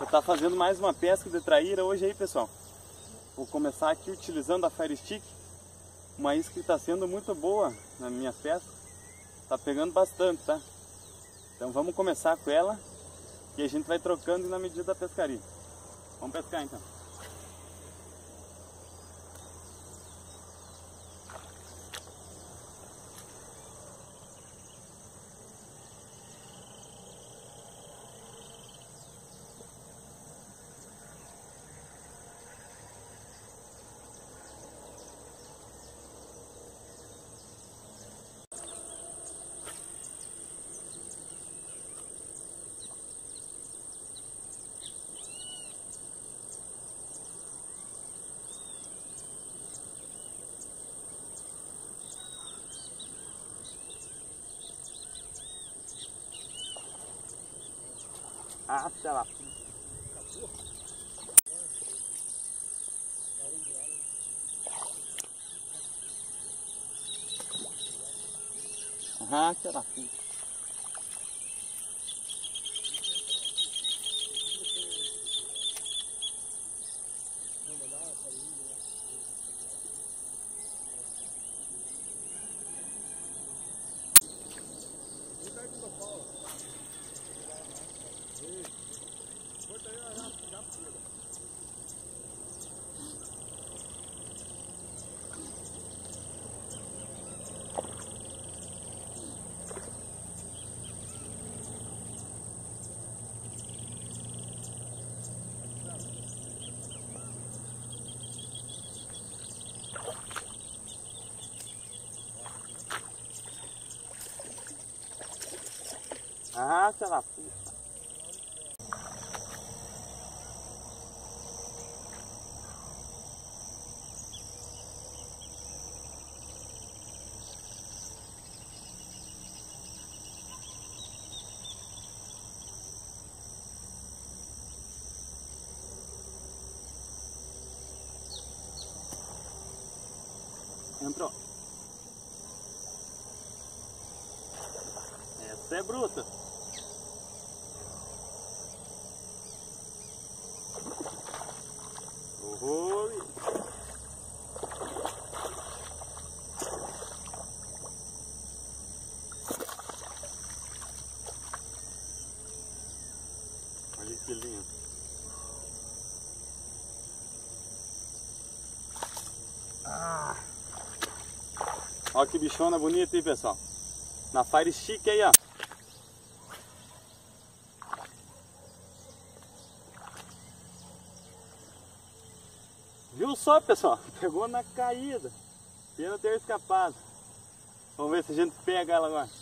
Vou estar fazendo mais uma pesca de traíra hoje aí, pessoal. Vou começar aqui utilizando a Fire Stick, uma isca que está sendo muito boa na minha pesca. Tá pegando bastante, tá? Então vamos começar com ela e a gente vai trocando na medida da pescaria. Vamos pescar então. Ah, sei lá. Ah, 아따 아프네. Entrou. Essa é bruta. Oi. Olha que lindo. Ah. Olha que bichona bonita aí, pessoal. Na Fire Stick aí, ó. Viu só, pessoal? Pegou na caída. Pena ter escapado. Vamos ver se a gente pega ela agora.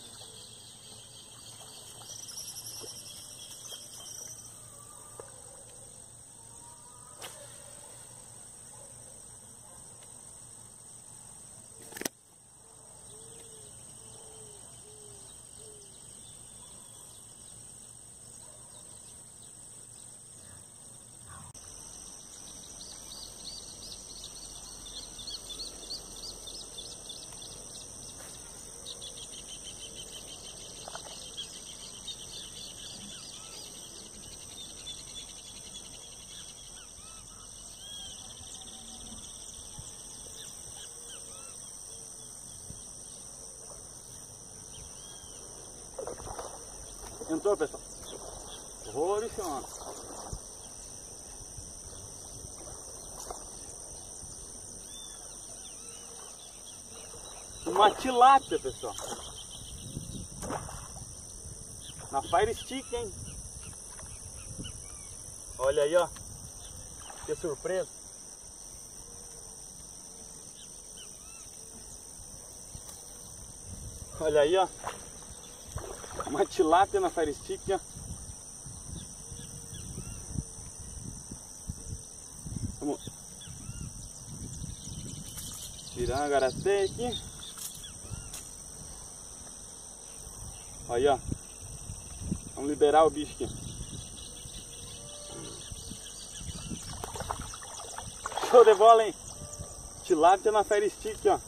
Entrou, pessoal. Rorichona. Uma tilápia, pessoal. Na Fire Stick, hein? Olha aí, ó. Que surpresa. Olha aí, ó. Uma tilápia na ó. Vamos tirar a garateia aqui. Aí, ó. Vamos liberar o bicho aqui. Show de bola, hein? Tilápia na Fire Stick, ó.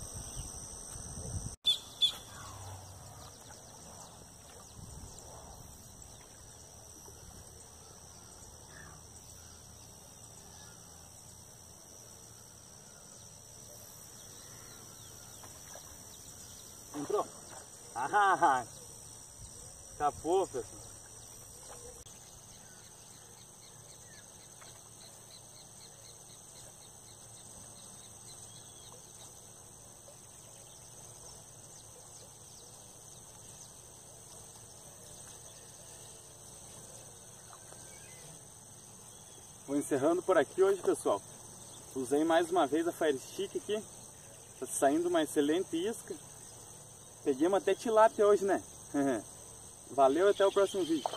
Entrou? Ah, escapou, pessoal. Vou encerrando por aqui hoje, pessoal. Usei mais uma vez a Fire Stick aqui. Tá saindo uma excelente isca. Peguei uma até tilápia hoje, né? Valeu, até o próximo vídeo.